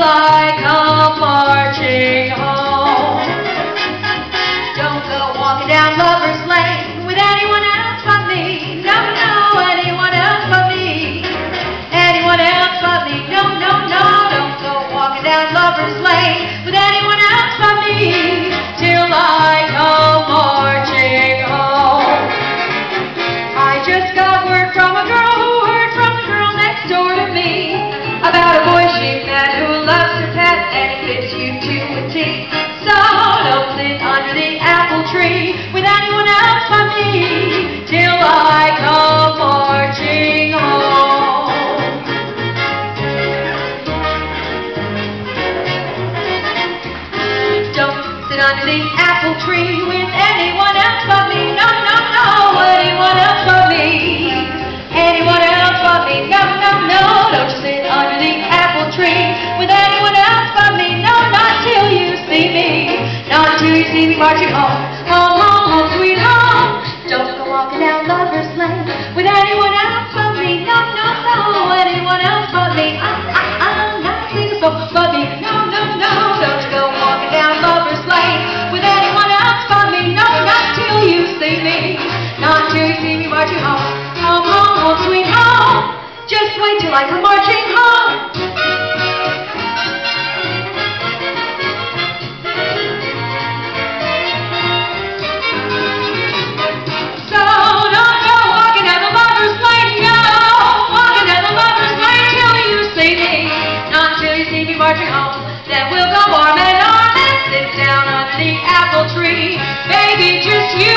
like a marching home. Don't go walking down Lover's Lane with anyone else but me. No, no, anyone else but me. Anyone else but me. No, no, no, don't go walking down Lover's Lane with anyone else but me. Till I come. Apple tree with anyone else but me. No, no, no, anyone else but me. Anyone else but me. No, no, no, don't you sit under the apple tree with anyone else but me. No, not till you see me. Not till you see me marching home. Home, home, home, sweet Just wait till I come marching home. So don't go walking down the lover's lane, no. Walking down the lover's lane till you see me. Not till you see me marching home. Then we'll go arm in arm and sit down under the apple tree. Baby, just you.